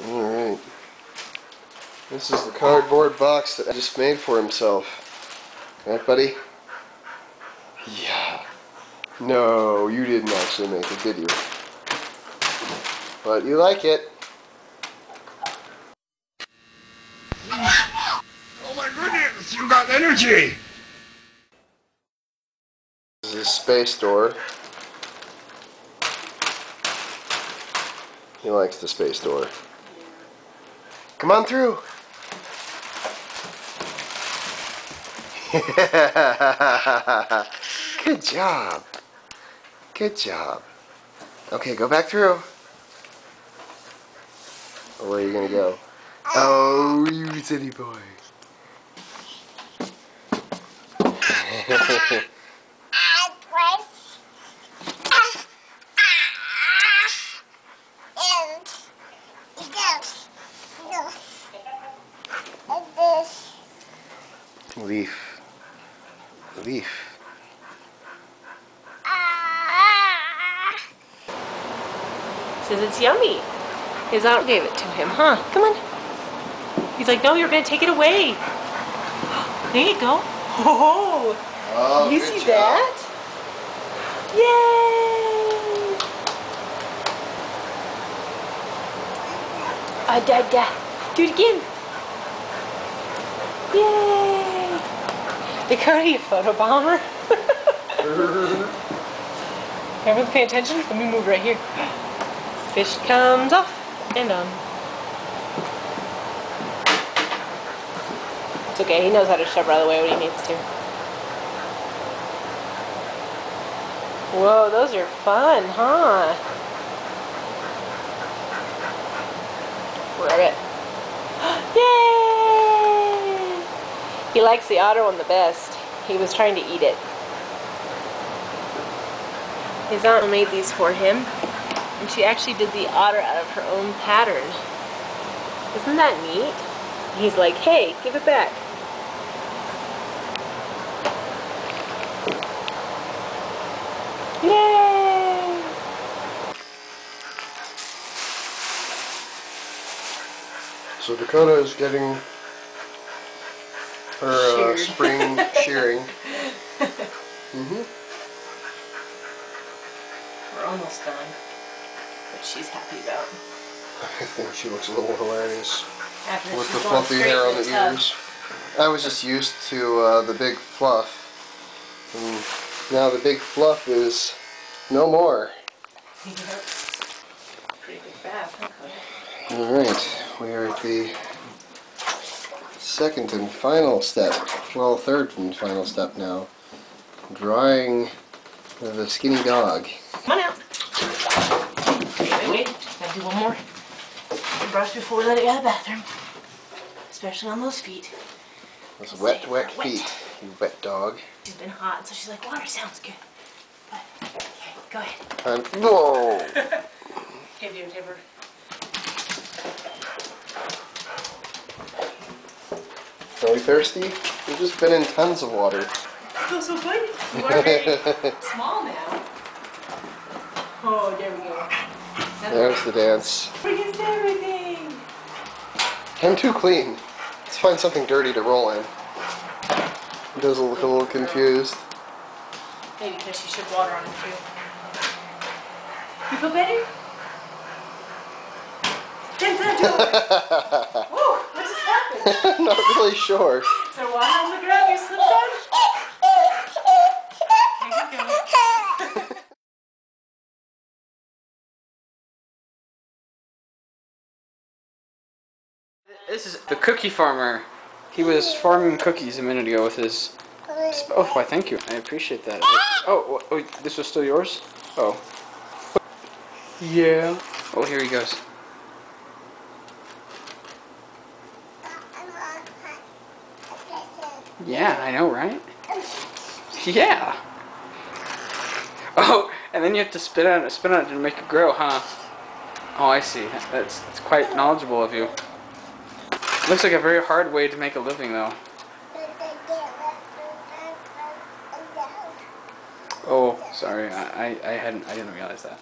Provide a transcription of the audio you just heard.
Alright. This is the cardboard box that I just made for himself. Right, buddy? Yeah. No, you didn't actually make it, did you? But you like it. Oh my goodness, you got energy! This is a space door. He likes the space door. Come on through. Good job. Good job. Okay, go back through. Where are you gonna go? Oh, you silly boy. Leaf. Leaf. Says it's yummy. His aunt gave it to him, huh? Come on. He's like, no, you're gonna take it away. There you go. Oh, Oh, you see job. that? Yay! Ah, da, da. Do it again. Yay! Dakota, you photobomber. Everyone's paying attention? Let me move right here. Fish comes off and on. It's okay, he knows how to shove out of the way when he needs to. Whoa, those are fun, huh? Grab it. Yay! He likes the otter one the best. He was trying to eat it. His aunt made these for him, and she actually did the otter out of her own pattern. Isn't that neat? He's like, hey, give it back. Yay! So Dakota is getting her uh, spring shearing. hmm We're almost done, which she's happy about. I think she looks a little hilarious After with the fluffy hair on the ears. I was just used to uh, the big fluff. And now the big fluff is no more. Pretty big bath, huh, Alright, we are at the second and final step. Well, third and final step now. Drying the skinny dog. Come on out. Wait, wait. Gotta do one more. Brush before we let it out of the bathroom. Especially on those feet. Those wet, wet feet, you wet dog. She's been hot, so she's like, water sounds good. But, okay, go ahead. And, whoa! Here, dear, give Are we thirsty? We've just been in tons of water. I feel so good. You are very small now. Oh, there we go. That's There's the dance. Against everything. I'm too clean. Let's find something dirty to roll in. He does look a little confused. Maybe because she should water on him too. You feel better? Ten centimeters. Whoa, what just happened? Not really sure. So why on the ground, you slipped on? There you go. This is the cookie farmer. He was farming cookies a minute ago with his. Oh, why? Thank you. I appreciate that. Oh, oh, oh, this was still yours. Oh. Yeah. Oh, here he goes. Yeah, I know, right? Yeah. Oh, and then you have to spit on it, spit on it to make it grow, huh? Oh, I see. That's, that's quite knowledgeable of you. Looks like a very hard way to make a living, though. Oh, sorry. I, I, I hadn't. I didn't realize that.